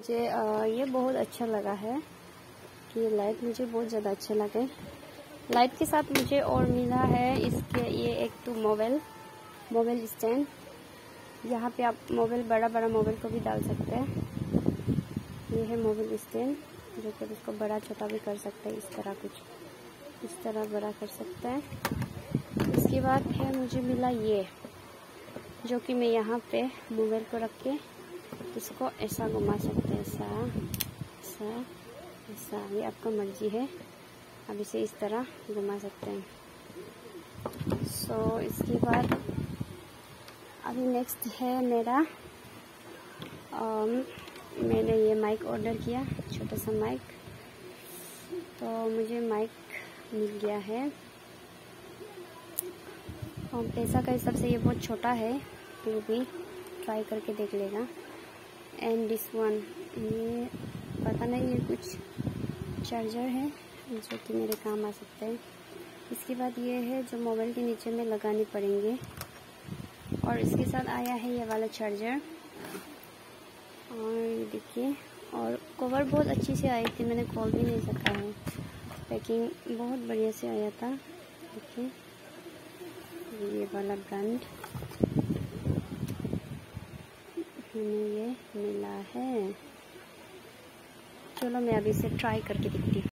मुझे ये बहुत अच्छा लगा है कि ये लाइट मुझे बहुत ज़्यादा अच्छे लगे। लाइट के साथ मुझे और मिला है इसके, ये एक तो मोबाइल मोबाइल स्टैंड यहाँ पे आप मोबाइल बड़ा बड़ा मोबाइल को भी डाल सकते हैं। ये है मोबाइल स्टैंड जो कि उसको बड़ा, छोटा भी कर सकते हैं, इस तरह कुछ, इस तरह बड़ा कर सकते हैं। इसके बाद है, मुझे मिला ये, जो कि मैं यहाँ पे मोबाइल को रख के इसको ऐसा घुमा सकते हैं ऐसा ऐसा ऐसा ये आपका मर्ज़ी है। अब इसे इस तरह घुमा सकते हैं। सो so, इसके बाद अभी नेक्स्ट है मेरा um, मैंने ये माइक ऑर्डर किया छोटा सा माइक तो मुझे माइक मिल गया है। और पैसा का हिसाब से ये बहुत छोटा है फिर भी ट्राई करके देख लेगा एंड दिस वन ये पता नहीं ये कुछ चार्जर है, जो कि मेरे काम आ सकता है। इसके बाद ये है जो मोबाइल के नीचे में लगाने पड़ेंगे। और इसके साथ आया है ये वाला चार्जर और देखिए, और कवर बहुत अच्छी से आई थी, मैंने खोल भी नहीं सका है। पैकिंग बहुत बढ़िया से आया था। देखिए, ये वाला ब्रांड हमें ये मिला है। चलो मैं अभी इसे ट्राई करके देखती हूँ।